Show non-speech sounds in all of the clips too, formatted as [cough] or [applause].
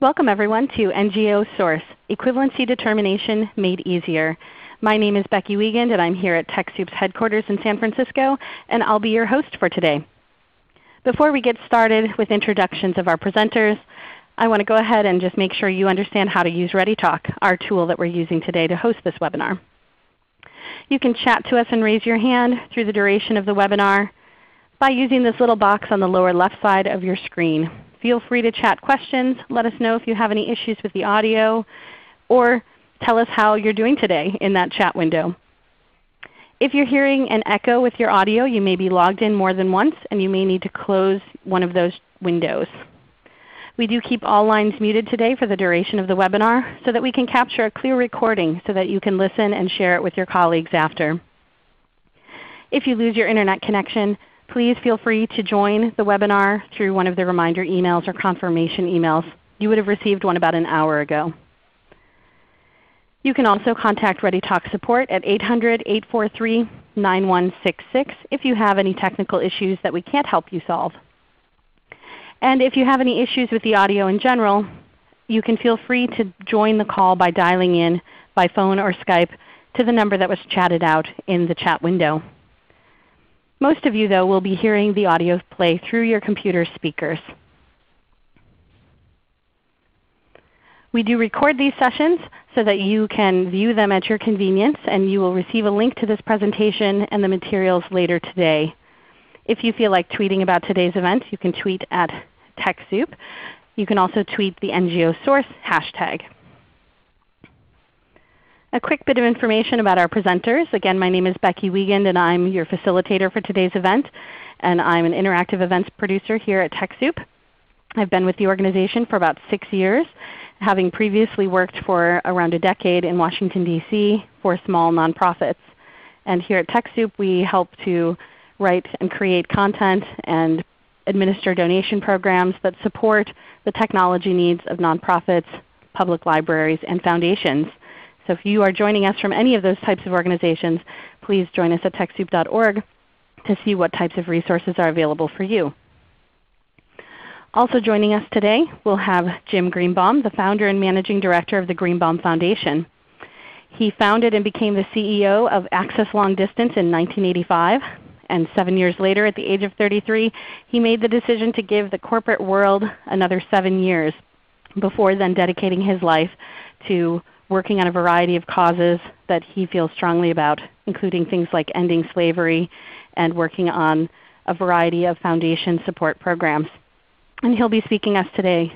Welcome everyone to NGO Source, Equivalency Determination Made Easier. My name is Becky Wiegand and I'm here at TechSoup's headquarters in San Francisco, and I'll be your host for today. Before we get started with introductions of our presenters, I want to go ahead and just make sure you understand how to use ReadyTalk, our tool that we're using today to host this webinar. You can chat to us and raise your hand through the duration of the webinar by using this little box on the lower left side of your screen. Feel free to chat questions. Let us know if you have any issues with the audio, or tell us how you're doing today in that chat window. If you're hearing an echo with your audio, you may be logged in more than once and you may need to close one of those windows. We do keep all lines muted today for the duration of the webinar so that we can capture a clear recording so that you can listen and share it with your colleagues after. If you lose your Internet connection, please feel free to join the webinar through one of the reminder emails or confirmation emails. You would have received one about an hour ago. You can also contact ReadyTalk support at 800-843-9166 if you have any technical issues that we can't help you solve. And if you have any issues with the audio in general, you can feel free to join the call by dialing in by phone or Skype to the number that was chatted out in the chat window. Most of you though will be hearing the audio play through your computer speakers. We do record these sessions so that you can view them at your convenience, and you will receive a link to this presentation and the materials later today. If you feel like tweeting about today's event, you can tweet at TechSoup. You can also tweet the NGO source hashtag. A quick bit of information about our presenters. Again, my name is Becky Wiegand and I'm your facilitator for today's event. And I'm an interactive events producer here at TechSoup. I've been with the organization for about 6 years, having previously worked for around a decade in Washington, D.C. for small nonprofits. And here at TechSoup we help to write and create content and administer donation programs that support the technology needs of nonprofits, public libraries, and foundations. So if you are joining us from any of those types of organizations, please join us at TechSoup.org to see what types of resources are available for you. Also joining us today, we'll have Jim Greenbaum, the founder and managing director of the Greenbaum Foundation. He founded and became the CEO of Access Long Distance in 1985. And seven years later, at the age of 33, he made the decision to give the corporate world another seven years before then dedicating his life to working on a variety of causes that he feels strongly about, including things like ending slavery and working on a variety of foundation support programs. And he'll be speaking, us today,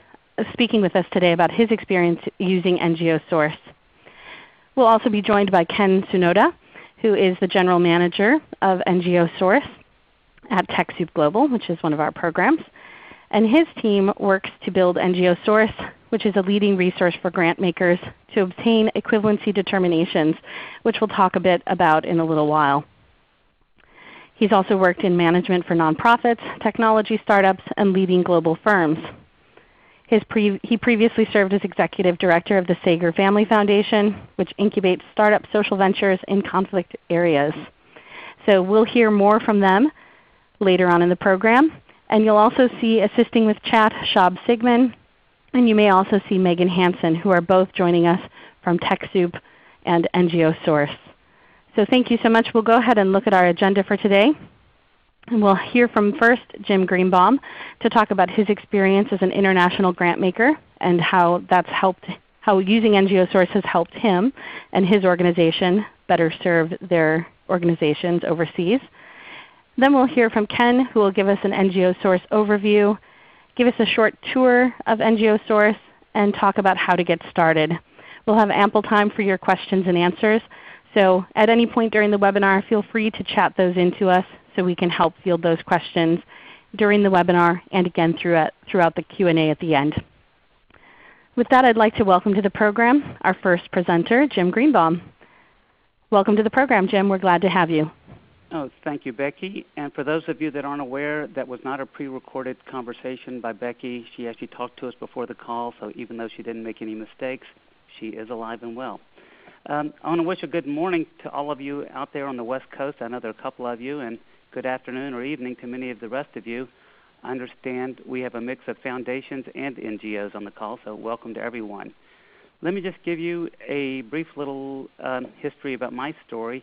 speaking with us today about his experience using NGO Source. We'll also be joined by Ken Tsunoda, who is the General Manager of NGO Source at TechSoup Global, which is one of our programs. And his team works to build NGO Source, which is a leading resource for grant makers to obtain equivalency determinations, which we'll talk a bit about in a little while. He's also worked in management for nonprofits, technology startups, and leading global firms. Pre he previously served as Executive Director of the Sager Family Foundation, which incubates startup social ventures in conflict areas. So we'll hear more from them later on in the program. And you'll also see assisting with chat Shab Sigman, and you may also see Megan Hansen, who are both joining us from TechSoup and NGO Source. So thank you so much. We'll go ahead and look at our agenda for today. And we'll hear from first Jim Greenbaum to talk about his experience as an international grant maker and how that's helped how using NGO Source has helped him and his organization better serve their organizations overseas. Then we'll hear from Ken who will give us an NGO Source overview give us a short tour of NGO Source, and talk about how to get started. We'll have ample time for your questions and answers. So at any point during the webinar, feel free to chat those into us so we can help field those questions during the webinar and again throughout, throughout the Q&A at the end. With that, I'd like to welcome to the program our first presenter, Jim Greenbaum. Welcome to the program, Jim. We're glad to have you. Oh, thank you, Becky. And for those of you that aren't aware, that was not a pre-recorded conversation by Becky. She actually talked to us before the call, so even though she didn't make any mistakes, she is alive and well. Um, I want to wish a good morning to all of you out there on the West Coast. I know there are a couple of you, and good afternoon or evening to many of the rest of you. I understand we have a mix of foundations and NGOs on the call, so welcome to everyone. Let me just give you a brief little um, history about my story.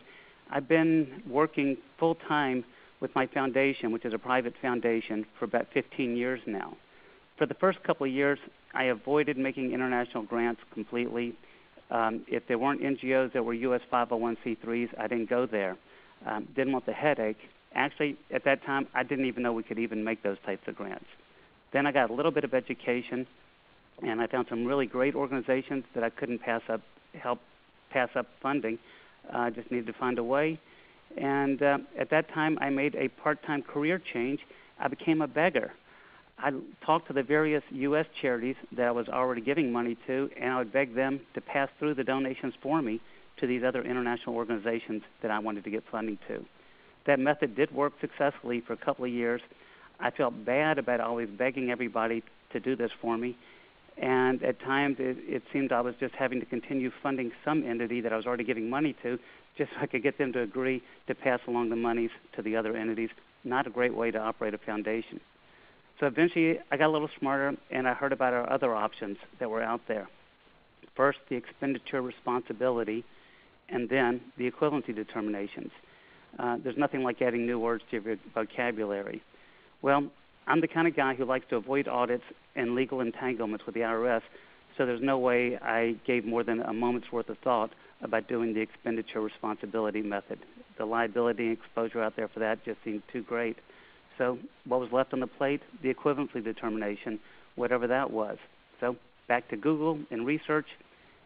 I've been working full time with my foundation, which is a private foundation, for about 15 years now. For the first couple of years, I avoided making international grants completely. Um, if there weren't NGOs that were U.S. 501c3s, I didn't go there. Um, didn't want the headache, Actually, at that time, I didn't even know we could even make those types of grants. Then I got a little bit of education, and I found some really great organizations that I couldn't pass up, help pass up funding. I uh, just needed to find a way. And uh, at that time, I made a part-time career change. I became a beggar. I talked to the various U.S. charities that I was already giving money to, and I would beg them to pass through the donations for me to these other international organizations that I wanted to get funding to. That method did work successfully for a couple of years. I felt bad about always begging everybody to do this for me. And at times it, it seemed I was just having to continue funding some entity that I was already giving money to just so I could get them to agree to pass along the monies to the other entities. Not a great way to operate a foundation. So eventually I got a little smarter and I heard about our other options that were out there. First, the expenditure responsibility, and then the equivalency determinations. Uh, there's nothing like adding new words to your vocabulary. Well, I'm the kind of guy who likes to avoid audits and legal entanglements with the IRS, so there's no way I gave more than a moment's worth of thought about doing the expenditure responsibility method. The liability and exposure out there for that just seemed too great. So what was left on the plate? The equivalency determination, whatever that was. So back to Google and research,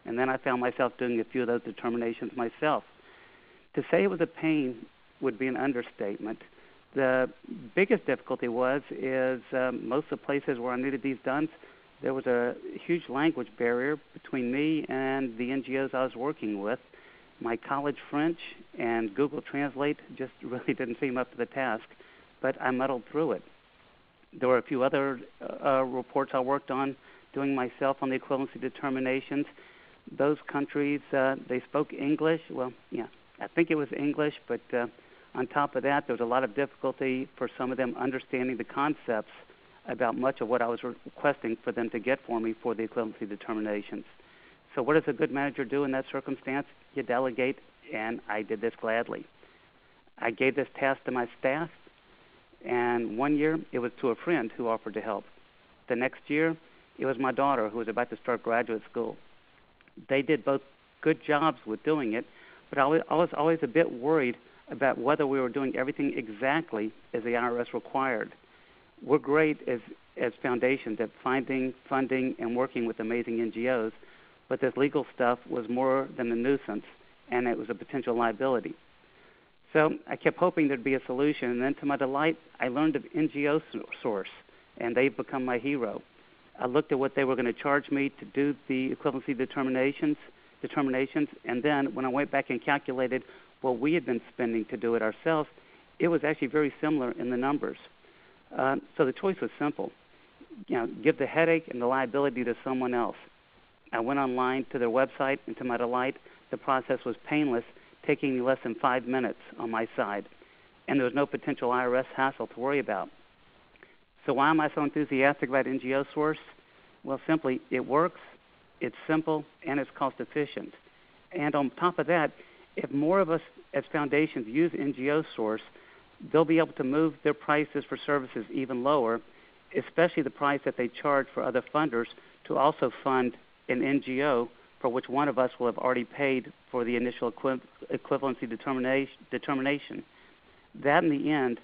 and then I found myself doing a few of those determinations myself. To say it was a pain would be an understatement. The biggest difficulty was is um, most of the places where I needed these done, there was a huge language barrier between me and the NGOs I was working with. My college French and Google Translate just [laughs] really didn't seem up to the task, but I muddled through it. There were a few other uh, reports I worked on doing myself on the equivalency determinations. Those countries, uh, they spoke English. Well, yeah, I think it was English, but uh, on top of that, there was a lot of difficulty for some of them understanding the concepts about much of what I was requesting for them to get for me for the equivalency determinations. So, what does a good manager do in that circumstance? You delegate, and I did this gladly. I gave this task to my staff, and one year it was to a friend who offered to help. The next year, it was my daughter who was about to start graduate school. They did both good jobs with doing it, but I was, always a bit worried about whether we were doing everything exactly as the IRS required. We're great as, as foundations at finding, funding, and working with amazing NGOs, but this legal stuff was more than a nuisance, and it was a potential liability. So I kept hoping there'd be a solution, and then to my delight, I learned of NGO Source, and they've become my hero. I looked at what they were going to charge me to do the equivalency determinations, determinations, and then when I went back and calculated what we had been spending to do it ourselves, it was actually very similar in the numbers. Uh, so the choice was simple. You know, give the headache and the liability to someone else. I went online to their website, and to my delight, the process was painless, taking less than five minutes on my side, and there was no potential IRS hassle to worry about. So why am I so enthusiastic about NGO Source? Well, simply, it works, it's simple, and it's cost efficient. And on top of that, if more of us as foundations use NGO Source, they'll be able to move their prices for services even lower, especially the price that they charge for other funders to also fund an NGO for which one of us will have already paid for the initial equi- equivalency determination, determination. That, in the end,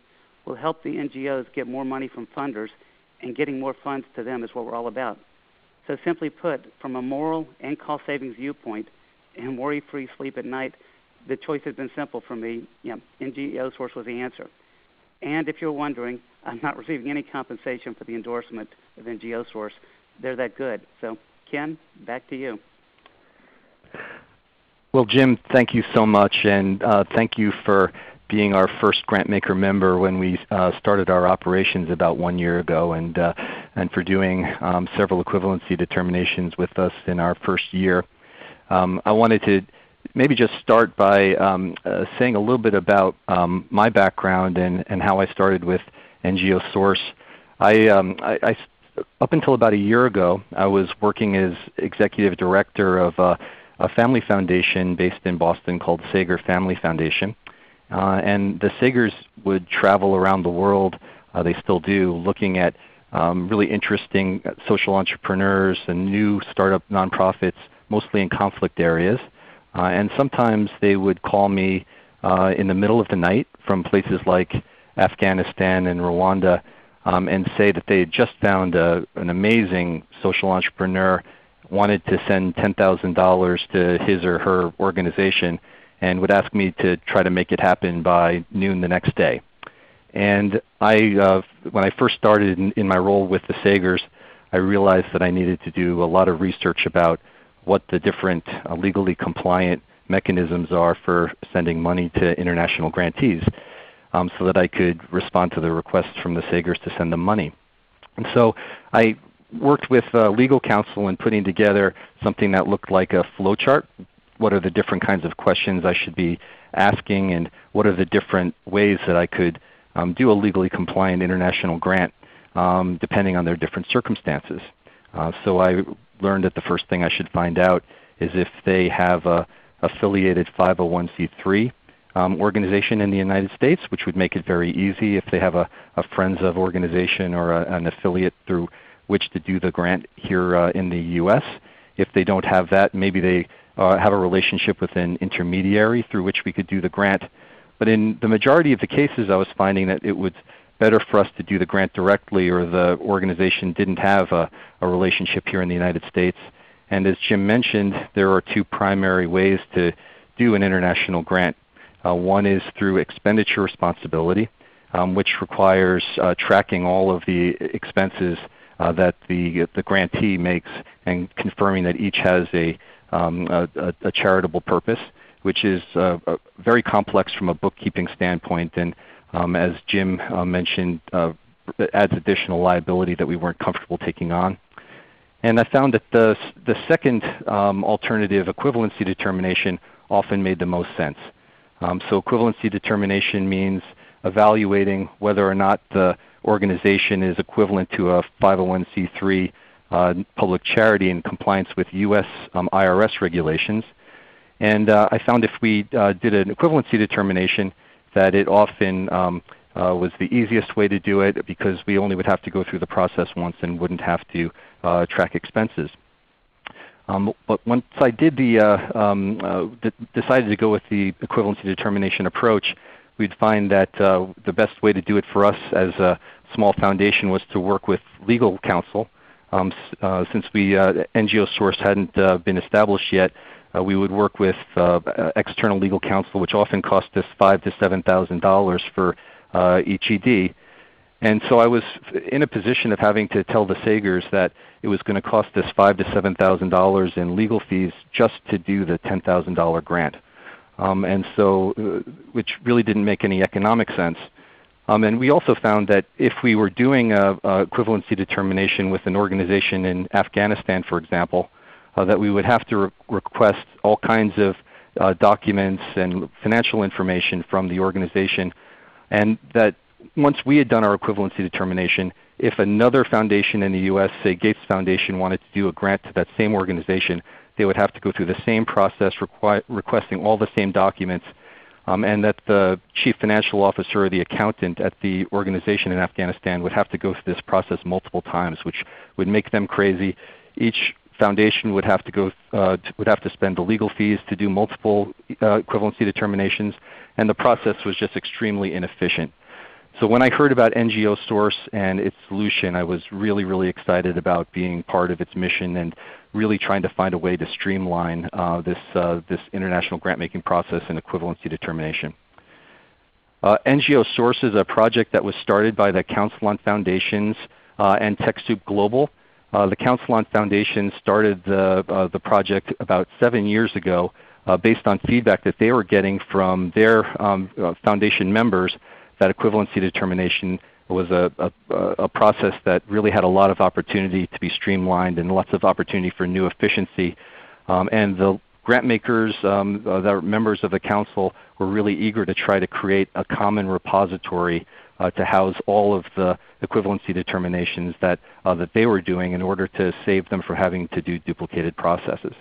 will help the NGOs get more money from funders, and getting more funds to them is what we're all about. So, simply put, from a moral and cost savings viewpoint, and worry free sleep at night, the choice has been simple for me. NGO source was the answer. And if you're wondering, I'm not receiving any compensation for the endorsement of NGO source. They're that good. So, Ken, back to you. Well, Jim, thank you so much, and uh, thank you for being our first GrantMaker member when we uh, started our operations about one year ago, and uh, and for doing um, several equivalency determinations with us in our first year. Um, I wanted to maybe just start by um, uh, saying a little bit about um, my background and, and how I started with NGO Source. I, um, I, I, up until about a year ago, I was working as executive director of a, a family foundation based in Boston called Sager Family Foundation. Uh, and the Sagers would travel around the world, uh, they still do, looking at um, really interesting social entrepreneurs and new startup nonprofits, mostly in conflict areas. Uh, and sometimes they would call me uh, in the middle of the night from places like Afghanistan and Rwanda um, and say that they had just found a, an amazing social entrepreneur, wanted to send $10,000 to his or her organization, and would ask me to try to make it happen by noon the next day. And I, uh, when I first started in, in, my role with the Sagers, I realized that I needed to do a lot of research about what the different uh, legally compliant mechanisms are for sending money to international grantees um, so that I could respond to the requests from the Sagers to send them money. And so I worked with uh, legal counsel in putting together something that looked like a flowchart. What are the different kinds of questions I should be asking and what are the different ways that I could um, do a legally compliant international grant um, depending on their different circumstances. Uh, so I learned that the first thing I should find out is if they have a affiliated 501c3 um, organization in the United States, which would make it very easy if they have a, a Friends of organization or a, an affiliate through which to do the grant here uh, in the U.S. If they don't have that, maybe they uh, have a relationship with an intermediary through which we could do the grant. But in the majority of the cases I was finding that it was better for us to do the grant directly or the organization didn't have a, a relationship here in the United States. And as Jim mentioned, there are two primary ways to do an international grant. Uh, one is through expenditure responsibility, um, which requires uh, tracking all of the expenses uh, that the, the grantee makes and confirming that each has a, um, a, a charitable purpose, which is uh, very complex from a bookkeeping standpoint. And as Jim uh, mentioned, uh, adds additional liability that we weren't comfortable taking on. And I found that the, the second um, alternative, equivalency determination, often made the most sense. Um, so equivalency determination means evaluating whether or not the organization is equivalent to a 501c3 uh, public charity in compliance with U.S. Um, IRS regulations. And I found if we did an equivalency determination that it often um, uh, was the easiest way to do it because we only would have to go through the process once and wouldn't have to uh, track expenses. Um, but once I did the, uh, um, uh, decided to go with the equivalency determination approach, we'd find that uh, the best way to do it for us as a small foundation was to work with legal counsel. Um, uh, since we NGO Source hadn't been established yet, we would work with external legal counsel, which often cost us five to seven thousand dollars for each ED. And so I was in a position of having to tell the Sagers that it was going to cost us five to seven thousand dollars in legal fees just to do the ten thousand dollar grant, um, and so uh, which really didn't make any economic sense. Um, and we also found that if we were doing a, a equivalency determination with an organization in Afghanistan, for example, uh, that we would have to re request all kinds of uh, documents and financial information from the organization, and that once we had done our equivalency determination, if another foundation in the U.S., say Gates Foundation, wanted to do a grant to that same organization, they would have to go through the same process requesting all the same documents um, and that the chief financial officer or the accountant at the organization in Afghanistan would have to go through this process multiple times, which would make them crazy. Each foundation would have to go uh, would have to spend the legal fees to do multiple uh, equivalency determinations, and the process was just extremely inefficient. So when I heard about NGO Source and its solution, I was really, really excited about being part of its mission and really trying to find a way to streamline uh, this, uh, this international grant-making process and equivalency determination. Uh, NGO Source is a project that was started by the Council on Foundations uh, and TechSoup Global. Uh, the Council on Foundations started the, uh, the project about seven years ago based on feedback that they were getting from their um, foundation members that equivalency determination was a, a, a, process that really had a lot of opportunity to be streamlined and lots of opportunity for new efficiency. Um, and the grant makers um, uh, that are members of the council were really eager to try to create a common repository uh, to house all of the equivalency determinations that, uh, that they were doing in order to save them from having to do duplicated processes.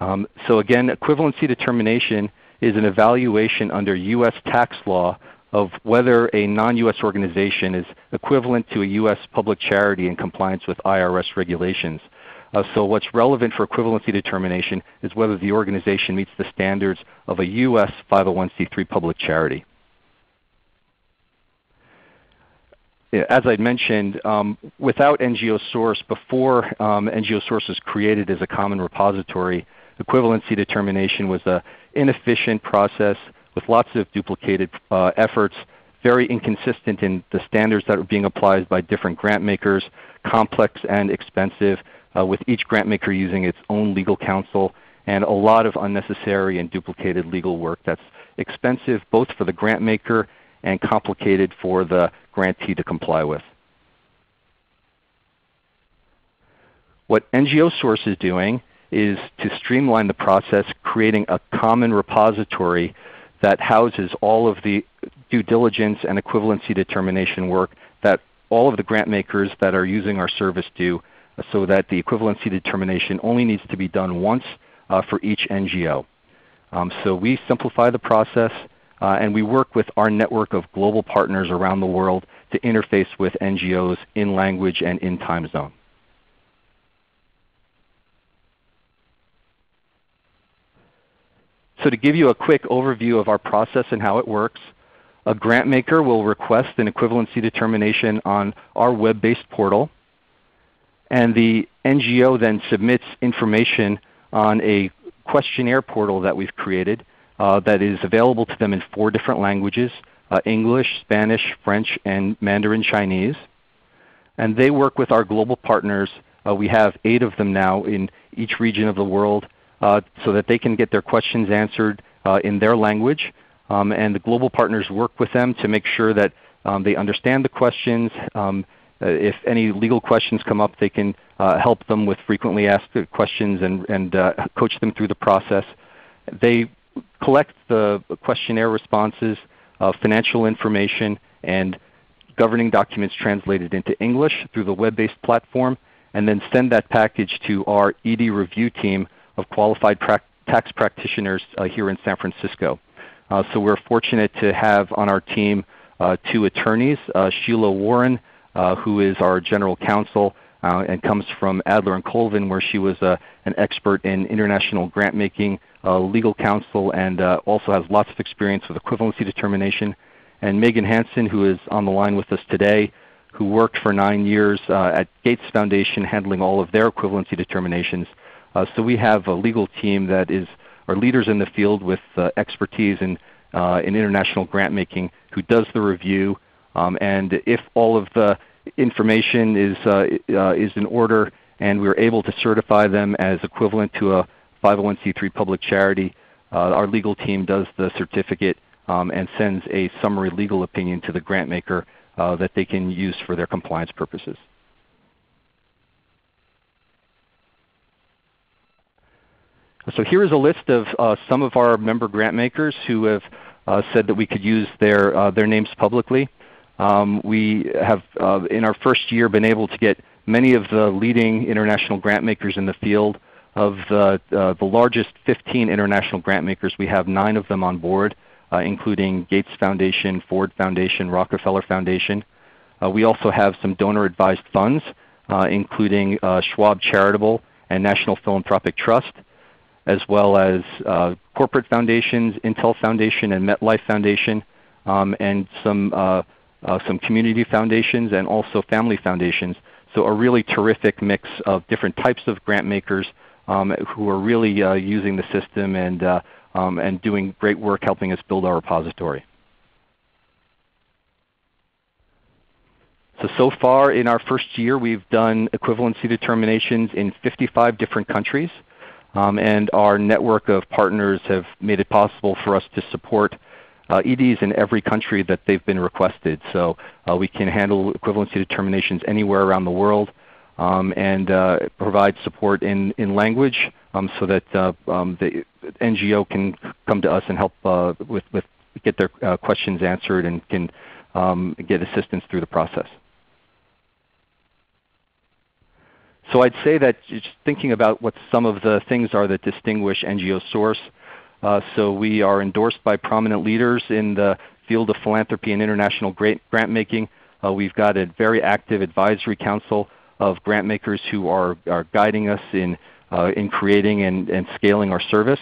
Um, so again, equivalency determination is an evaluation under U.S. tax law of whether a non-U.S. organization is equivalent to a U.S. public charity in compliance with IRS regulations. Uh, so what's relevant for equivalency determination is whether the organization meets the standards of a U.S. 501c3 public charity. As I mentioned, um, without NGO Source, before um, NGO Source was created as a common repository, equivalency determination was an inefficient process with lots of duplicated uh, efforts, very inconsistent in the standards that were being applied by different grant makers, complex and expensive, uh, with each grant maker using its own legal counsel, and a lot of unnecessary and duplicated legal work that's expensive both for the grant maker and complicated for the grantee to comply with. What NGO Source is doing is to streamline the process, creating a common repository that houses all of the due diligence and equivalency determination work that all of the grant makers that are using our service do so that the equivalency determination only needs to be done once uh, for each NGO. Um, so we simplify the process and we work with our network of global partners around the world to interface with NGOs in language and in time zone. So to give you a quick overview of our process and how it works, a grant maker will request an equivalency determination on our web-based portal. And the NGO then submits information on a questionnaire portal that we've created uh, that is available to them in four different languages, uh, English, Spanish, French, and Mandarin Chinese. And they work with our global partners. Uh, we have eight of them now in each region of the world uh, so that they can get their questions answered uh, in their language. Um, and the global partners work with them to make sure that um, they understand the questions. Um, uh, if any legal questions come up, they can help them with frequently asked questions and, and coach them through the process. They collect the questionnaire responses, financial information, and governing documents translated into English through the web-based platform, and then send that package to our ED review team of qualified pra tax practitioners uh, here in San Francisco. Uh, so we're fortunate to have on our team uh, two attorneys, uh, Sheila Warren, uh, who is our general counsel uh, and comes from Adler and Colvin where she was an expert in international grant making, legal counsel, and also has lots of experience with equivalency determination. And Megan Hansen, who is on the line with us today, who worked for nine years at Gates Foundation handling all of their equivalency determinations. Uh, so we have a legal team that is are leaders in the field with uh, expertise in, uh, in international grant making who does the review. Um, and if all of the information is, uh, uh, is in order and we're able to certify them as equivalent to a 501c3 public charity, uh, our legal team does the certificate um, and sends a summary legal opinion to the grant maker that they can use for their compliance purposes. So here is a list of uh, some of our member grant makers who have uh, said that we could use their, uh, their names publicly. Um, we have uh, in our first year been able to get many of the leading international grant makers in the field. Of the, uh, the largest 15 international grant makers, we have 9 of them on board, uh, including Gates Foundation, Ford Foundation, Rockefeller Foundation. we also have some donor advised funds, including Schwab Charitable and National Philanthropic Trust as well as uh, corporate foundations, Intel Foundation and MetLife Foundation, um, and some, uh, uh, some community foundations and also family foundations. So a really terrific mix of different types of grant makers who are really uh, using the system and, uh, um, and doing great work helping us build our repository. So, so far in our first year we've done equivalency determinations in 55 different countries. Um, and our network of partners have made it possible for us to support uh, EDs in every country that they've been requested. So uh, we can handle equivalency determinations anywhere around the world um, and uh, provide support in, in language um, so that uh, um, the NGO can come to us and help uh, with, with get their uh, questions answered and can um, get assistance through the process. So I'd say that just thinking about what some of the things are that distinguish NGO Source. Uh, so we are endorsed by prominent leaders in the field of philanthropy and international grant making. Uh, we've got a very active advisory council of grant makers who are, are guiding us in, uh, in creating and, and scaling our service.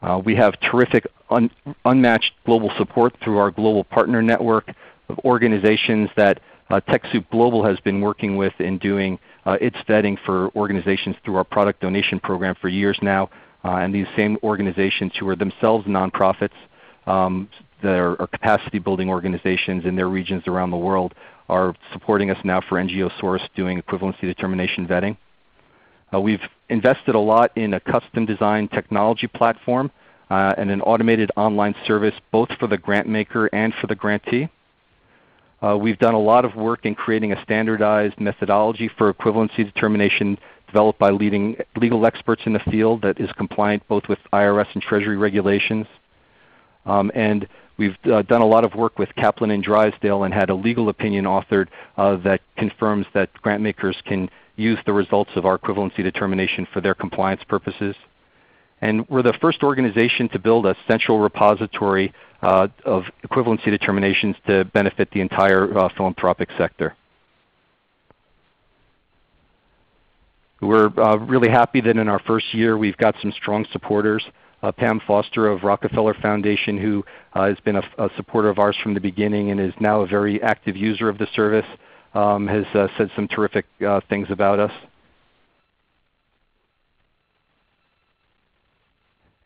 Uh, we have terrific un unmatched global support through our global partner network of organizations that uh, TechSoup Global has been working with in doing uh, its vetting for organizations through our product donation program for years now. Uh, and these same organizations who are themselves nonprofits, um, that are, are, capacity building organizations in their regions around the world are supporting us now for NGO Source doing equivalency determination vetting. Uh, we've invested a lot in a custom designed technology platform uh, and an automated online service both for the grant maker and for the grantee. Uh, we've done a lot of work in creating a standardized methodology for equivalency determination developed by leading legal experts in the field that is compliant both with IRS and Treasury regulations. Um, and we've uh, done a lot of work with Caplin and Drysdale and had a legal opinion authored uh, that confirms that grant makers can use the results of our equivalency determination for their compliance purposes. And we're the first organization to build a central repository uh, of equivalency determinations to benefit the entire uh, philanthropic sector. We're uh, really happy that in our first year we've got some strong supporters. Uh, Pam Foster of Rockefeller Foundation who uh, has been a, a, supporter of ours from the beginning and is now a very active user of the service um, has uh, said some terrific things about us.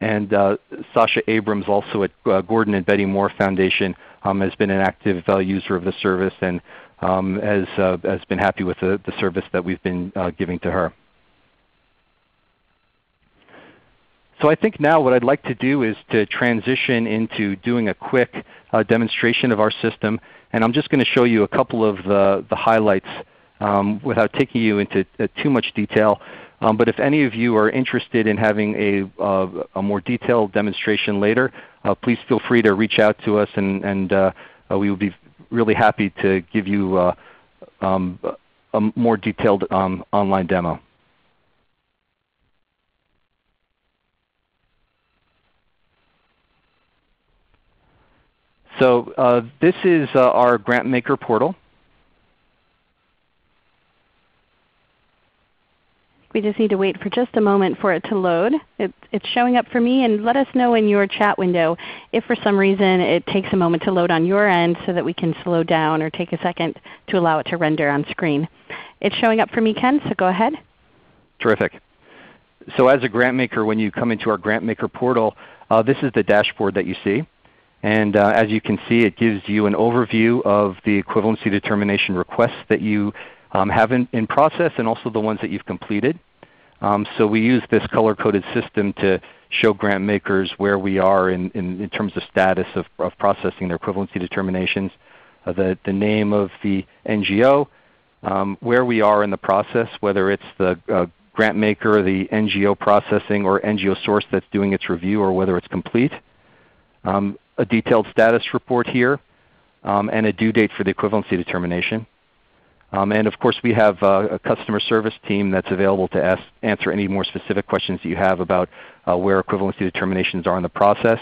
And uh, Sasha Abrams, also at uh, Gordon and Betty Moore Foundation, um, has been an active uh, user of the service and um, has, uh, has been happy with the, the service that we've been uh, giving to her. So I think now what I'd like to do is to transition into doing a quick uh, demonstration of our system. And I'm just going to show you a couple of the, the highlights um, without taking you into too much detail. Um, but if any of you are interested in having a, uh, a more detailed demonstration later, uh, please feel free to reach out to us and, and uh, uh we will be really happy to give you uh, um, a more detailed um, online demo. So uh, this is our GrantMaker portal. We just need to wait for just a moment for it to load. It, it's showing up for me and let us know in your chat window if for some reason it takes a moment to load on your end so that we can slow down or take a second to allow it to render on screen. It's showing up for me Ken, so go ahead. Terrific. So as a grant maker, when you come into our grant maker portal, uh, this is the dashboard that you see. And uh, as you can see, it gives you an overview of the equivalency determination requests that you um, have in, in, process and also the ones that you've completed. Um, so we use this color-coded system to show grant makers where we are in, in, in terms of status of, of, processing their equivalency determinations, uh, the, the name of the NGO, um, where we are in the process, whether it's the uh, grant maker, the NGO processing, or NGO source that's doing its review, or whether it's complete. Um, a detailed status report here, um, and a due date for the equivalency determination. Um, and of course we have uh, a customer service team that's available to ask, answer any more specific questions that you have about uh, where equivalency determinations are in the process.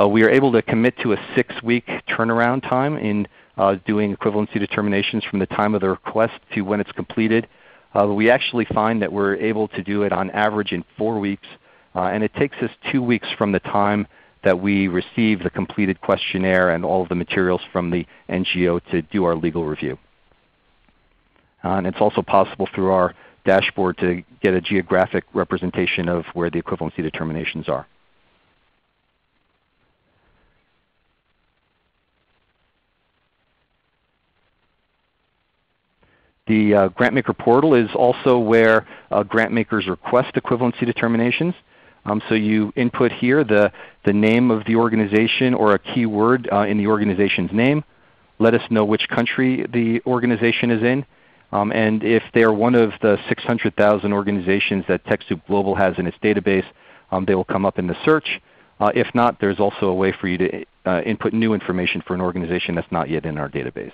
Uh, we are able to commit to a 6-week turnaround time in uh, doing equivalency determinations from the time of the request to when it's completed. Uh, we actually find that we're able to do it on average in 4 weeks. Uh, and it takes us 2 weeks from the time that we receive the completed questionnaire and all of the materials from the NGO to do our legal review. Uh, and it's also possible through our dashboard to get a geographic representation of where the equivalency determinations are. The uh, GrantMaker portal is also where uh, grant makers request equivalency determinations. Um, so you input here the, the name of the organization or a keyword uh, in the organization's name. Let us know which country the organization is in. Um, and if they are one of the 600,000 organizations that TechSoup Global has in its database, um, they will come up in the search. Uh, if not, there's also a way for you to uh, input new information for an organization that's not yet in our database.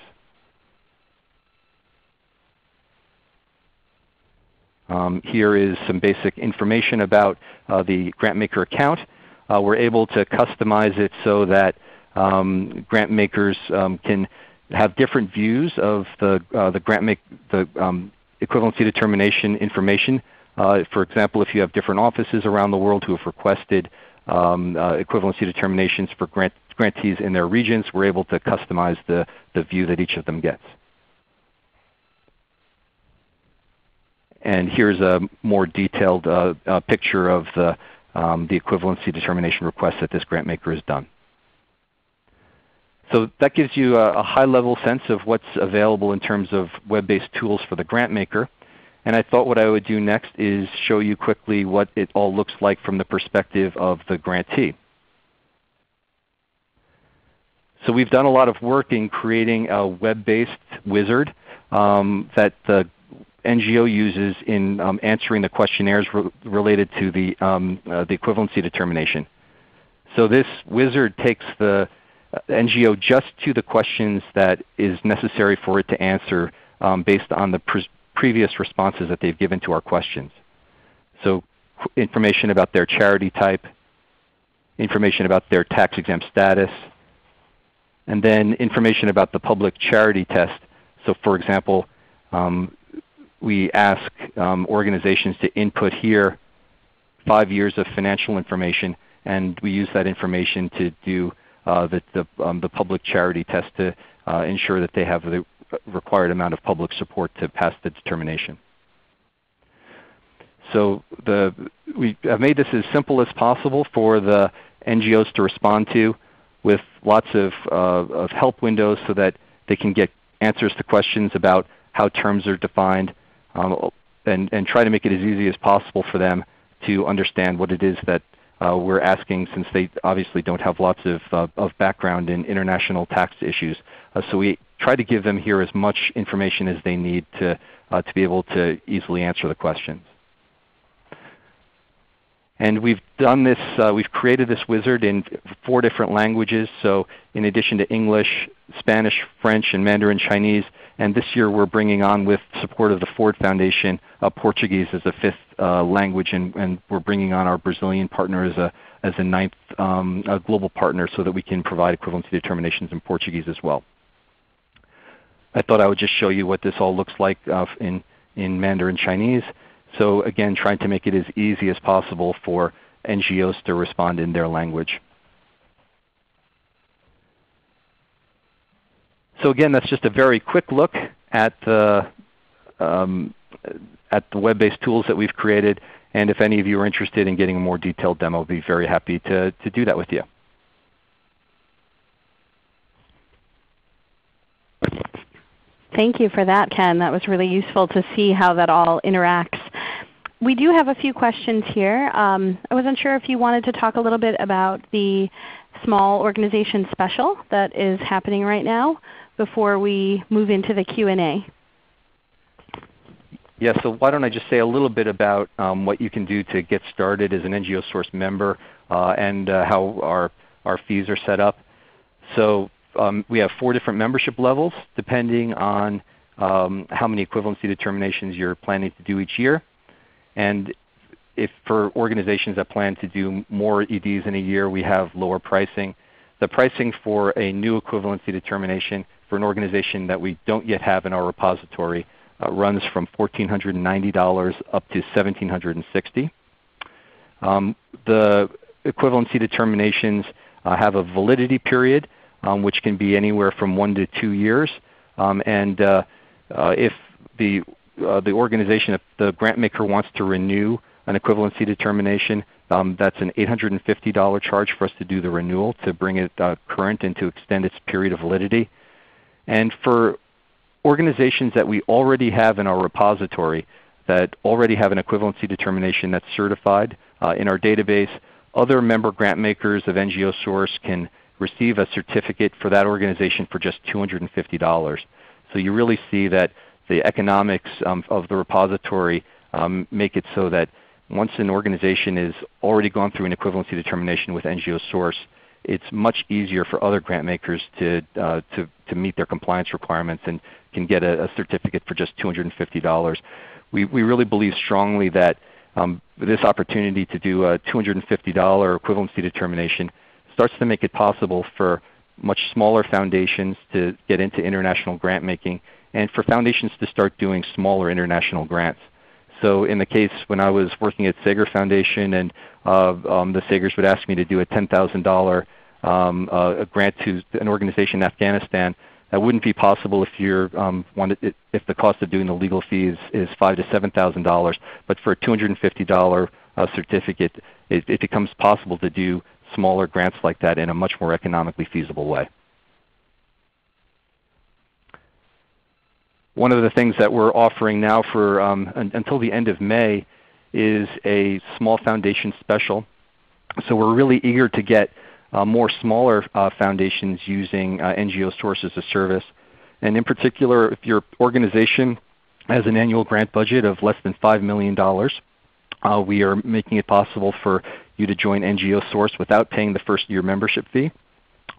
Um, here is some basic information about uh, the GrantMaker account. Uh, we're able to customize it so that um, grant makers um, can have different views of the, uh, the grant make, the um, equivalency determination information. Uh, for example, if you have different offices around the world who have requested um, uh, equivalency determinations for grant, grantees in their regions, we're able to customize the, the view that each of them gets. And here's a more detailed uh, uh, picture of the, um, the equivalency determination request that this grant maker has done. So that gives you a, a high-level sense of what's available in terms of web-based tools for the grant maker. And I thought what I would do next is show you quickly what it all looks like from the perspective of the grantee. So we've done a lot of work in creating a web-based wizard um, that the NGO uses in um, answering the questionnaires re related to the, um, uh, the equivalency determination. So this wizard takes the NGO just to the questions that is necessary for it to answer um, based on the pre previous responses that they've given to our questions. So information about their charity type, information about their tax exempt status, and then information about the public charity test. So for example, um, we ask um, organizations to input here five years of financial information, and we use that information to do uh, the, the, um, the, public charity test to uh, ensure that they have the required amount of public support to pass the determination. So the, we have made this as simple as possible for the NGOs to respond to with lots of, uh, of help windows so that they can get answers to questions about how terms are defined um, and, and try to make it as easy as possible for them to understand what it is that uh, we're asking since they obviously don't have lots of, uh, of background in international tax issues. Uh, so we try to give them here as much information as they need to, uh, to be able to easily answer the questions. And we've done this, uh, we've created this wizard in four different languages. So in addition to English, Spanish, French, and Mandarin Chinese, and this year we're bringing on with support of the Ford Foundation, uh, Portuguese as a fifth uh, language, and, and, we're bringing on our Brazilian partner as a, as a ninth um, a global partner so that we can provide equivalency determinations in Portuguese as well. I thought I would just show you what this all looks like uh, in, in Mandarin Chinese. So again, trying to make it as easy as possible for NGOs to respond in their language. So again, that's just a very quick look at the, um, at the web-based tools that we've created. And if any of you are interested in getting a more detailed demo, I'll be very happy to, to do that with you. Thank you for that, Ken. That was really useful to see how that all interacts. We do have a few questions here. Um, I wasn't sure if you wanted to talk a little bit about the small organization special that is happening right now before we move into the Q&A. Yeah, so why don't I just say a little bit about um, what you can do to get started as an NGO Source member uh, and uh, how our, our fees are set up. So um, we have four different membership levels depending on um, how many equivalency determinations you're planning to do each year. And if for organizations that plan to do more EDs in a year, we have lower pricing. The pricing for a new equivalency determination for an organization that we don't yet have in our repository uh, runs from $1,490 up to $1,760. Um, the equivalency determinations uh, have a validity period um, which can be anywhere from one to two years. Um, and uh, uh, if the, uh, the organization, if the grant maker wants to renew an equivalency determination, um, that's an $850 charge for us to do the renewal to bring it uh, current and to extend its period of validity. And for organizations that we already have in our repository that already have an equivalency determination that's certified uh, in our database, other member grant makers of NGO Source can receive a certificate for that organization for just $250. So you really see that the economics um, of the repository um, make it so that once an organization is already gone through an equivalency determination with NGO Source, it's much easier for other grant makers to, uh, to, to meet their compliance requirements and can get a, a certificate for just $250. We, we really believe strongly that um, this opportunity to do a $250 equivalency determination starts to make it possible for much smaller foundations to get into international grant making and for foundations to start doing smaller international grants. So in the case when I was working at Sager Foundation and uh, um, the Sagers would ask me to do a $10,000 um, uh, grant to an organization in Afghanistan, that wouldn't be possible if you're um, wanted, if the cost of doing the legal fees is five to seven thousand dollars. But for a two hundred and fifty dollar uh, certificate, it, it becomes possible to do smaller grants like that in a much more economically feasible way. One of the things that we're offering now for um, until the end of May is a small foundation special. So we're really eager to get uh, more smaller uh, foundations using uh, NGO Source as a service. And in particular, if your organization has an annual grant budget of less than $5 million, uh, we are making it possible for you to join NGO Source without paying the first year membership fee.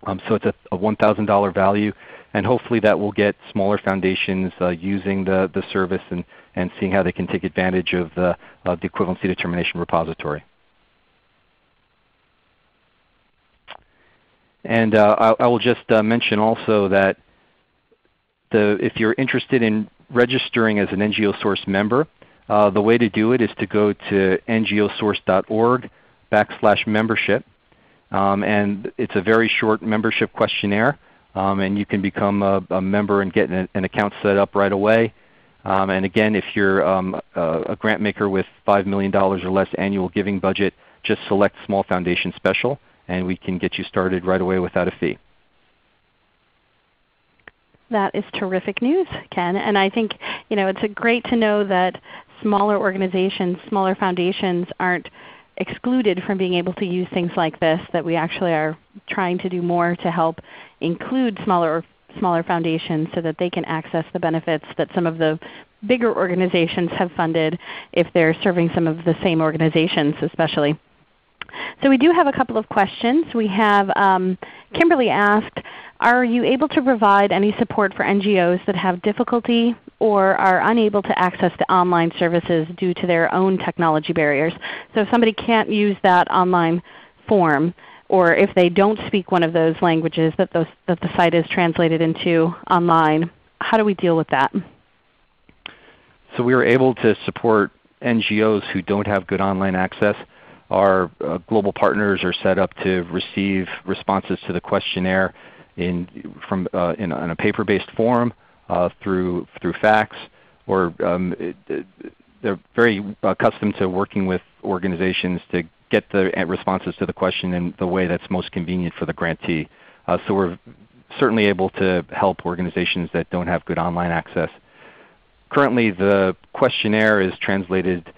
Um, so it's a, a $1,000 value and hopefully that will get smaller foundations uh, using the, the service and, and seeing how they can take advantage of the, uh, the equivalency determination repository. And uh, I, I, will just uh, mention also that the, if you're interested in registering as an NGO Source member, uh, the way to do it is to go to ngosource.org backslash membership. Um, and it's a very short membership questionnaire um, and you can become a, a member and get an, an, account set up right away. Um, and again, if you're um, a, a, grant maker with $5 million or less annual giving budget, just select Small Foundation Special and we can get you started right away without a fee. That is terrific news, Ken. And I think you know, it's great to know that smaller organizations, smaller foundations aren't excluded from being able to use things like this, that we actually are trying to do more to help include smaller smaller foundations so that they can access the benefits that some of the bigger organizations have funded if they're serving some of the same organizations especially. So we do have a couple of questions. We have um, Kimberly asked, are you able to provide any support for NGOs that have difficulty or are unable to access the online services due to their own technology barriers? So if somebody can't use that online form, or if they don't speak one of those languages that, those, that the site is translated into online, how do we deal with that? So we are able to support NGOs who don't have good online access. Our uh, global partners are set up to receive responses to the questionnaire in, from, uh, a paper-based form uh, through, through fax, or um, they're very accustomed to working with organizations to get the responses to the question in the way that's most convenient for the grantee. So we're certainly able to help organizations that don't have good online access. Currently the questionnaire is translated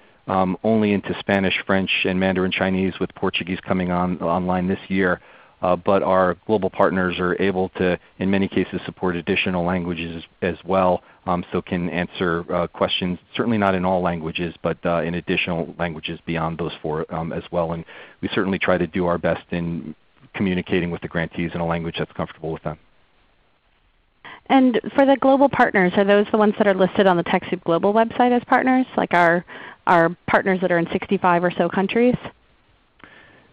only into Spanish, French, and Mandarin Chinese with Portuguese coming on online this year. Uh, but our global partners are able to, in many cases, support additional languages as well, um, so can answer uh, questions, certainly not in all languages, but uh, in additional languages beyond those four um, as well. And we certainly try to do our best in communicating with the grantees in a language that's comfortable with them. And for the global partners, are those the ones that are listed on the TechSoup Global website as partners, like our, our partners that are in 65 or so countries?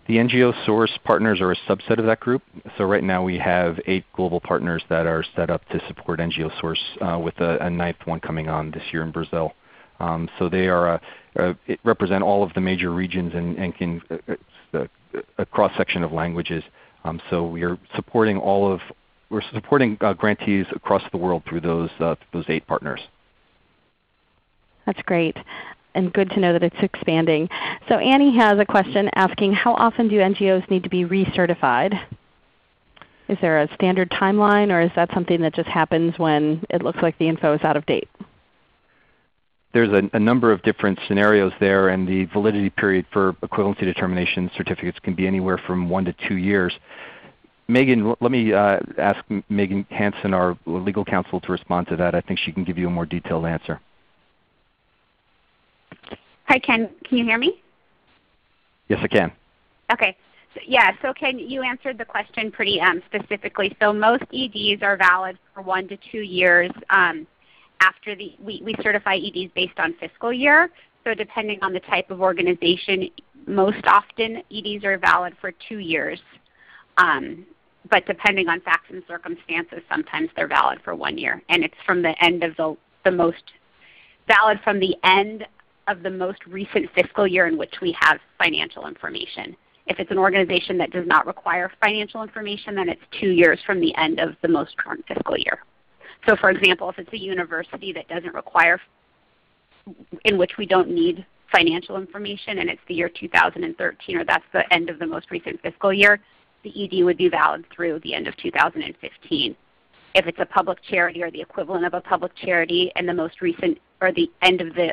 The NGO source partners are a subset of that group. So right now we have eight global partners that are set up to support NGO source uh, with a, a, ninth one coming on this year in Brazil. Um, so they are a, a, represent all of the major regions and, and can uh, uh a cross section of languages. Um, so we are supporting all of we're supporting uh, grantees across the world through those uh, those eight partners. That's great and good to know that it's expanding. So Annie has a question asking, how often do NGOs need to be recertified? Is there a standard timeline or is that something that just happens when it looks like the info is out of date? There's a, a number of different scenarios there and the validity period for equivalency determination certificates can be anywhere from one to two years. Megan, let me uh, ask Megan Hanson, our legal counsel, to respond to that. I think she can give you a more detailed answer. Hi, Ken. Can you hear me? Yes, I can. Okay. So, yeah, so Ken, you answered the question pretty um, specifically. So most EDs are valid for one to two years um, after the, we, we certify EDs based on fiscal year. So depending on the type of organization, most often EDs are valid for two years. Um, but depending on facts and circumstances, sometimes they're valid for one year. And it's from the end of the, the most valid from the end of the most recent fiscal year in which we have financial information. If it's an organization that does not require financial information, then it's two years from the end of the most current fiscal year. So for example, if it's a university that doesn't require, in which we don't need financial information and it's the year 2013 or that's the end of the most recent fiscal year, the ED would be valid through the end of 2015. If it's a public charity or the equivalent of a public charity and the most recent or the end of the,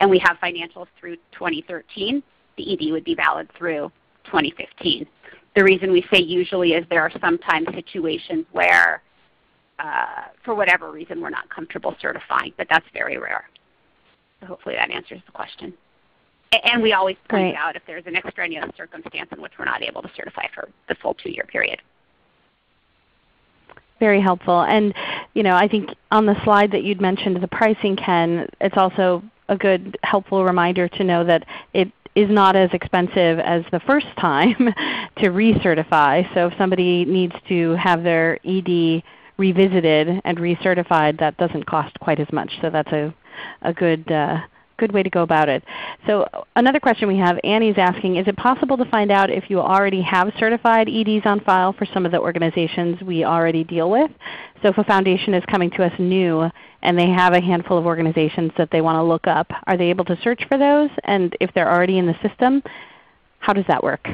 and we have financials through 2013, the ED would be valid through 2015. The reason we say usually is there are sometimes situations where uh, for whatever reason we're not comfortable certifying, but that's very rare. So hopefully that answers the question. And we always point Great. out if there's an extraneous circumstance in which we're not able to certify for the full two-year period. Very helpful. And you know, I think on the slide that you'd mentioned the pricing, Ken, it's also a good helpful reminder to know that it is not as expensive as the first time [laughs] to recertify. So if somebody needs to have their ED revisited and recertified, that doesn't cost quite as much. So that's a, a good uh, good way to go about it. So another question we have, Annie's asking, is it possible to find out if you already have certified EDs on file for some of the organizations we already deal with? So if a foundation is coming to us new and they have a handful of organizations that they want to look up, are they able to search for those? And if they're already in the system, how does that work?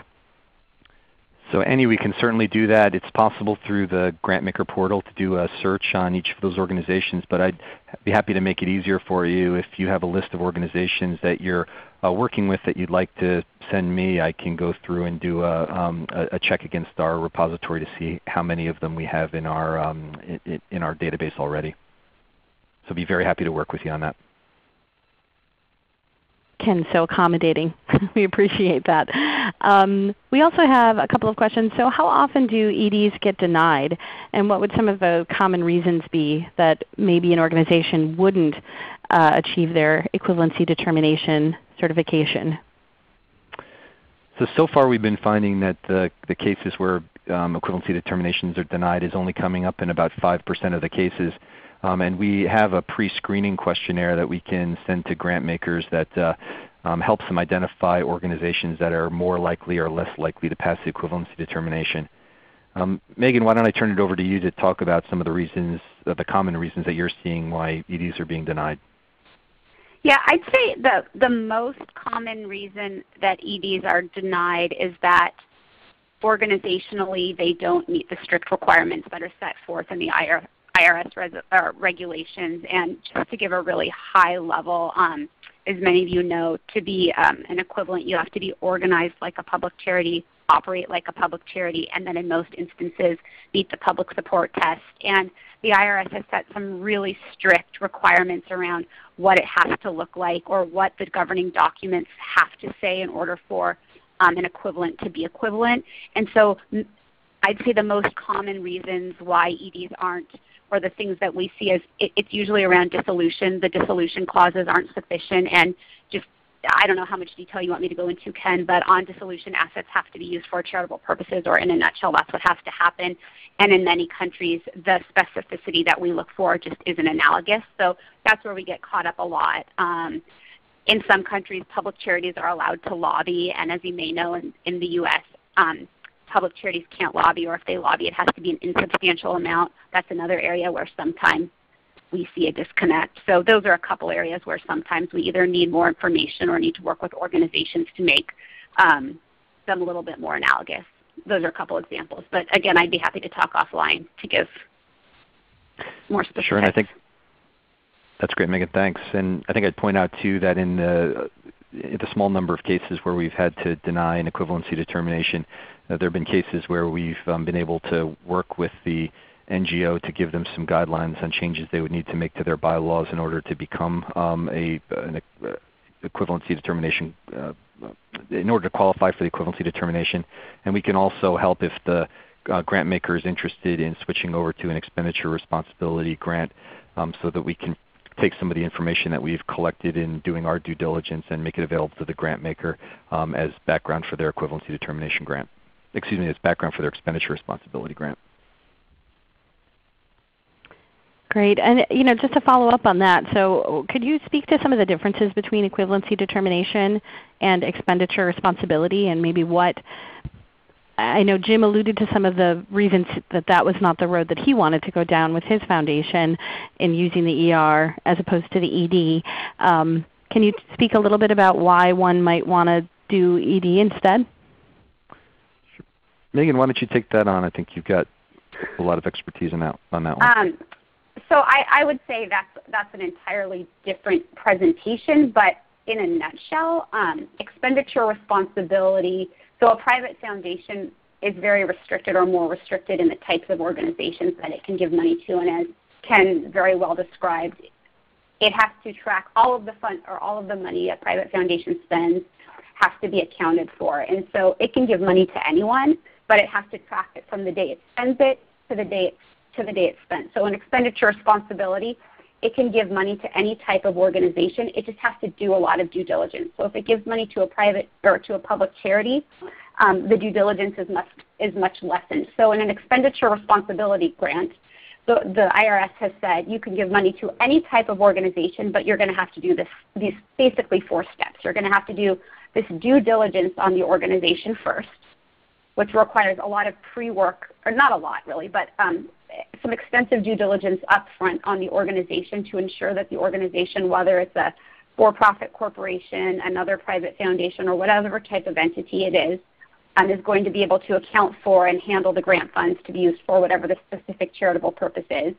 So Annie, we can certainly do that. It's possible through the GrantMaker portal to do a search on each of those organizations, but I'd be happy to make it easier for you. If you have a list of organizations that you're uh, working with that you'd like to send me, I can go through and do a, um, a, check against our repository to see how many of them we have in our, um, in, in our database already. So I'd be very happy to work with you on that. Ken so accommodating. [laughs] we appreciate that. Um, we also have a couple of questions. So how often do EDs get denied? And what would some of the common reasons be that maybe an organization wouldn't uh, achieve their equivalency determination certification? So, so far we've been finding that the, the cases where um, equivalency determinations are denied is only coming up in about 5% of the cases. Um, and we have a pre-screening questionnaire that we can send to grant makers that uh, um, helps them identify organizations that are more likely or less likely to pass the equivalency determination. Um, Megan, why don't I turn it over to you to talk about some of the reasons, uh, the common reasons that you're seeing why EDs are being denied? Yeah, I'd say the, the most common reason that EDs are denied is that organizationally they don't meet the strict requirements that are set forth in the IR, IRS uh, regulations. And just to give a really high level, um, as many of you know, to be um, an equivalent you have to be organized like a public charity, operate like a public charity, and then in most instances meet the public support test. And the IRS has set some really strict requirements around what it has to look like or what the governing documents have to say in order for um, an equivalent to be equivalent. And so I'd say the most common reasons why EDs aren't or the things that we see as it, it's usually around dissolution. The dissolution clauses aren't sufficient and just I don't know how much detail you want me to go into, Ken, but on dissolution assets have to be used for charitable purposes, or in a nutshell, that's what has to happen. And in many countries, the specificity that we look for just isn't analogous. So that's where we get caught up a lot. Um, in some countries, public charities are allowed to lobby, and as you may know, in, in the U.S., um, public charities can't lobby, or if they lobby, it has to be an insubstantial amount. That's another area where sometimes we see a disconnect. So those are a couple areas where sometimes we either need more information or need to work with organizations to make um, them a little bit more analogous. Those are a couple examples. But again, I'd be happy to talk offline to give more specifics. Sure, and I think that's great, Megan. Thanks. And I think I'd point out too that in the in the small number of cases where we've had to deny an equivalency determination, there have been cases where we've um, been able to work with the NGO to give them some guidelines on changes they would need to make to their bylaws in order to become um, a, an equivalency determination uh, in order to qualify for the equivalency determination. And we can also help if the uh, grant maker is interested in switching over to an expenditure responsibility grant um, so that we can take some of the information that we've collected in doing our due diligence and make it available to the grant maker um, as background for their equivalency determination grant. Excuse me, as background for their expenditure responsibility grant. Great. And you know, just to follow up on that, so could you speak to some of the differences between equivalency determination and expenditure responsibility and maybe what I know Jim alluded to some of the reasons that that was not the road that he wanted to go down with his foundation in using the ER as opposed to the ED. Um, can you speak a little bit about why one might want to do ED instead? Megan, why don't you take that on? I think you've got a lot of expertise on that, on that one. Um, so I, I would say that's, that's an entirely different presentation, but in a nutshell, um, expenditure responsibility – so a private foundation is very restricted or more restricted in the types of organizations that it can give money to. And as Ken very well described, it has to track all of the fund or all of the money a private foundation spends has to be accounted for. And so it can give money to anyone, but it has to track it from the day it spends it to the day to the day it's spent. So an expenditure responsibility it can give money to any type of organization. It just has to do a lot of due diligence. So if it gives money to a private or to a public charity, um, the due diligence is much, is much lessened. So in an expenditure responsibility grant, the, the IRS has said you can give money to any type of organization, but you're going to have to do this, these basically four steps. You're going to have to do this due diligence on the organization first, which requires a lot of pre-work, or not a lot really, but um, some extensive due diligence upfront on the organization to ensure that the organization, whether it's a for-profit corporation, another private foundation, or whatever type of entity it is, um, is going to be able to account for and handle the grant funds to be used for whatever the specific charitable purpose is.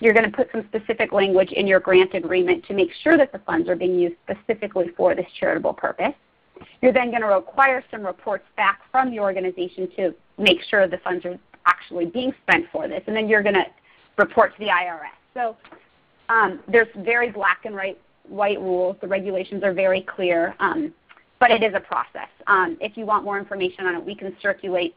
You're going to put some specific language in your grant agreement to make sure that the funds are being used specifically for this charitable purpose. You're then going to require some reports back from the organization to make sure the funds are actually being spent for this, and then you're going to report to the IRS. So um, there's very black and white, white rules. The regulations are very clear, um, but it is a process. Um, if you want more information on it, we can circulate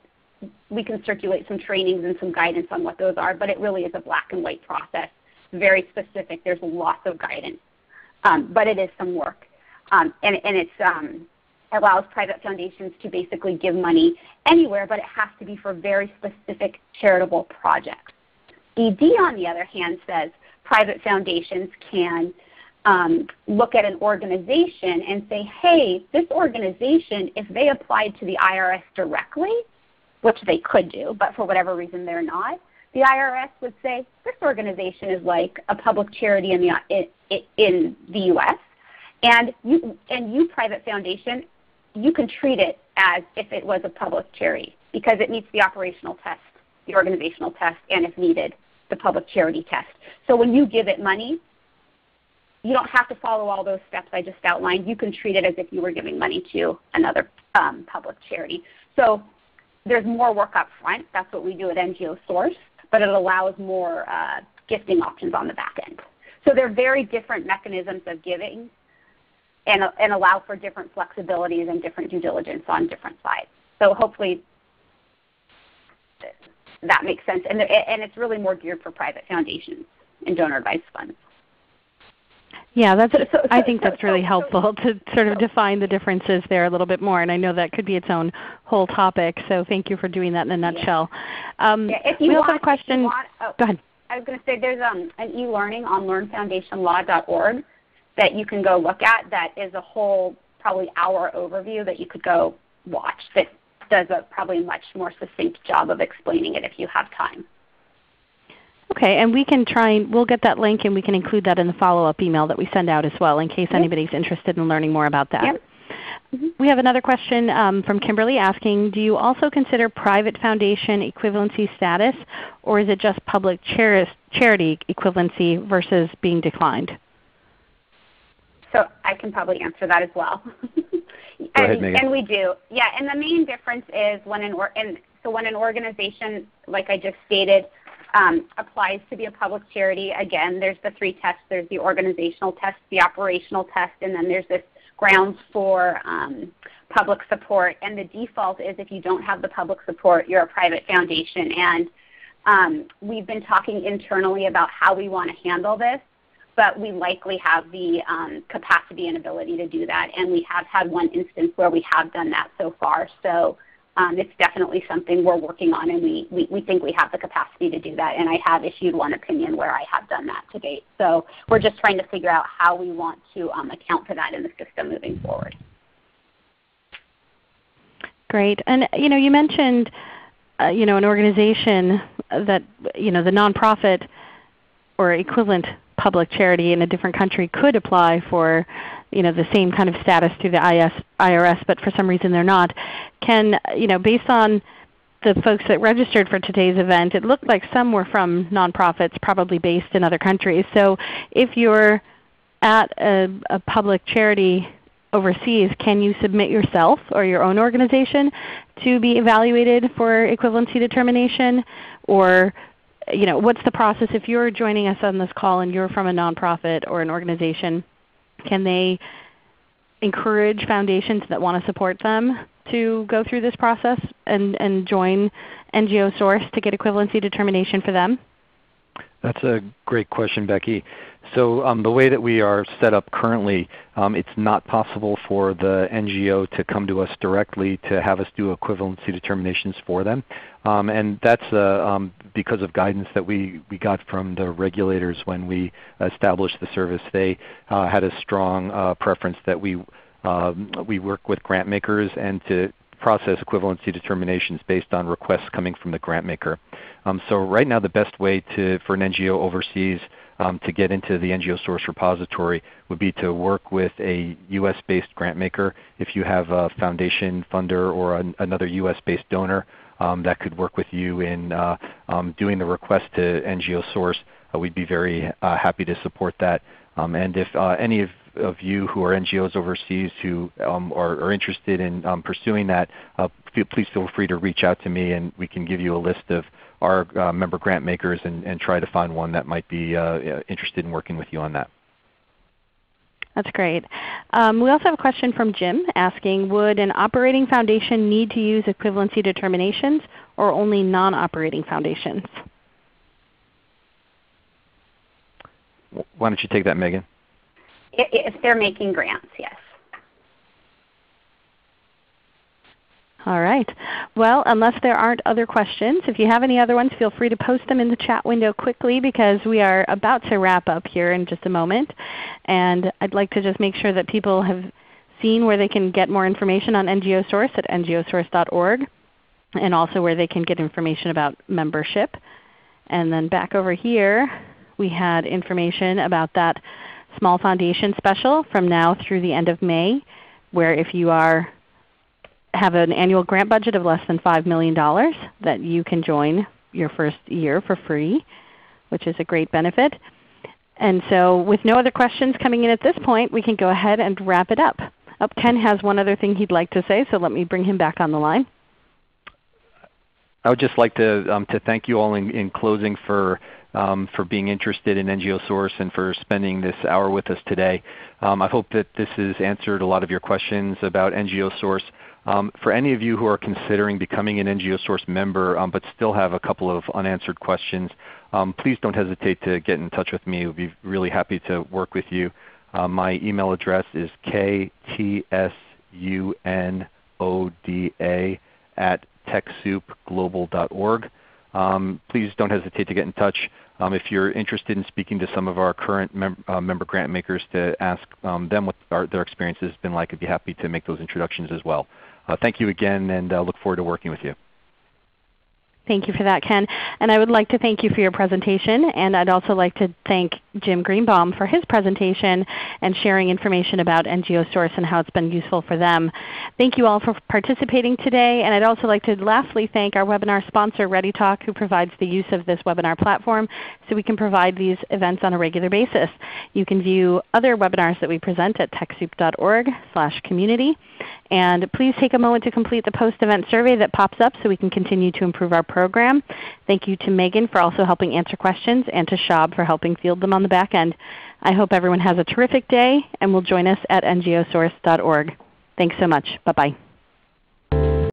we can circulate some trainings and some guidance on what those are, but it really is a black and white process, very specific. There's lots of guidance, um, but it is some work, um, and, and it's um, allows private foundations to basically give money anywhere, but it has to be for very specific charitable projects. ED, on the other hand, says private foundations can um, look at an organization and say, hey, this organization, if they applied to the IRS directly, which they could do, but for whatever reason they're not, the IRS would say, this organization is like a public charity in the, in, in the U.S., and you, and you private foundation you can treat it as if it was a public charity because it meets the operational test, the organizational test, and if needed, the public charity test. So when you give it money, you don't have to follow all those steps I just outlined. You can treat it as if you were giving money to another um, public charity. So there's more work up front. That's what we do at NGO Source, but it allows more uh, gifting options on the back end. So they're very different mechanisms of giving and, and allow for different flexibilities and different due diligence on different sides. So hopefully that makes sense. And, and it's really more geared for private foundations and donor advised funds. Yeah, that's. So, I think that's really helpful [laughs] to sort of define the differences there a little bit more, and I know that could be its own whole topic. So thank you for doing that in a nutshell. Um, yeah, if you we want, also have a question. Want, oh, go ahead. I was going to say there's um, an e-learning on learnfoundationlaw.org that you can go look at that is a whole probably hour overview that you could go watch that does a probably much more succinct job of explaining it if you have time. Okay, and we can try and we'll get that link and we can include that in the follow-up email that we send out as well in case yep. anybody's interested in learning more about that. Yep. Mm -hmm. We have another question um, from Kimberly asking, do you also consider private foundation equivalency status or is it just public charity equivalency versus being declined? So I can probably answer that as well. [laughs] and, ahead, and, we do. Yeah, and the main difference is when an or, and so when an organization, like I just stated, um, applies to be a public charity, again, there's the three tests. There's the organizational test, the operational test, and then there's this grounds for um, public support. And the default is if you don't have the public support, you're a private foundation. And um, we've been talking internally about how we want to handle this, but we likely have the um, capacity and ability to do that. And we have had one instance where we have done that so far. So um, it's definitely something we're working on, and we, we, we think we have the capacity to do that. And I have issued one opinion where I have done that to date. So we're just trying to figure out how we want to um, account for that in the system moving forward. Great. And you know, you mentioned uh, you know an organization that you know the nonprofit or equivalent public charity in a different country could apply for you know the same kind of status through the IRS, but for some reason they're not. Can you know based on the folks that registered for today's event, it looked like some were from nonprofits, probably based in other countries. So if you're at a, a public charity overseas, can you submit yourself or your own organization to be evaluated for equivalency determination? Or you know, what's the process if you're joining us on this call and you're from a nonprofit or an organization? Can they encourage foundations that want to support them to go through this process and, and join NGO Source to get equivalency determination for them? That's a great question, Becky. So um, the way that we are set up currently, um, it's not possible for the NGO to come to us directly to have us do equivalency determinations for them. Um, and that's uh, um, because of guidance that we, we got from the regulators when we established the service. They uh, had a strong uh, preference that we, um, we work with grant makers and to process equivalency determinations based on requests coming from the grant maker. Um, so right now the best way to, for an NGO overseas to get into the NGO Source repository would be to work with a US-based grant maker. If you have a foundation funder or an, another US-based donor um, that could work with you in uh, um, doing the request to NGO Source, uh, we'd be very uh, happy to support that. Um, and if uh, any of of you who are NGOs overseas who um, are, are, interested in um, pursuing that, uh, please feel free to reach out to me and we can give you a list of our uh, member grant makers and, and, try to find one that might be uh, interested in working with you on that. That's great. Um, we also have a question from Jim asking, would an operating foundation need to use equivalency determinations or only non-operating foundations? Why don't you take that, Megan? If they're making grants, yes. All right. Well, unless there aren't other questions, if you have any other ones, feel free to post them in the chat window quickly because we are about to wrap up here in just a moment. And I'd like to just make sure that people have seen where they can get more information on NGO Source at ngosource.org and also where they can get information about membership. And then back over here we had information about that Small Foundation Special from now through the end of May where if you are have an annual grant budget of less than $5 million that you can join your first year for free, which is a great benefit. And so with no other questions coming in at this point, we can go ahead and wrap it up. Oh, Ken has one other thing he'd like to say, so let me bring him back on the line. I would just like to, um, to thank you all in, in closing for, um, for being interested in NGO Source and for spending this hour with us today. Um, I hope that this has answered a lot of your questions about NGO Source. Um, for any of you who are considering becoming an NGO Source member um, but still have a couple of unanswered questions, um, please don't hesitate to get in touch with me. We'd be really happy to work with you. Uh, my email address is ktsunoda at TechSoupGlobal.org. Um, please don't hesitate to get in touch. Um, if you're interested in speaking to some of our current mem uh, member grant makers to ask um, them what our, their experience has been like, I'd be happy to make those introductions as well. Uh, thank you again and uh, look forward to working with you. Thank you for that, Ken. And I would like to thank you for your presentation. And I'd also like to thank Jim Greenbaum for his presentation and sharing information about NGO Source and how it's been useful for them. Thank you all for participating today. And I'd also like to lastly thank our webinar sponsor, ReadyTalk, who provides the use of this webinar platform so we can provide these events on a regular basis. You can view other webinars that we present at TechSoup.org slash community. And please take a moment to complete the post-event survey that pops up so we can continue to improve our program. Thank you to Megan for also helping answer questions and to Shab for helping field them on the back end. I hope everyone has a terrific day and will join us at ngosource.org. Thanks so much. Bye-bye.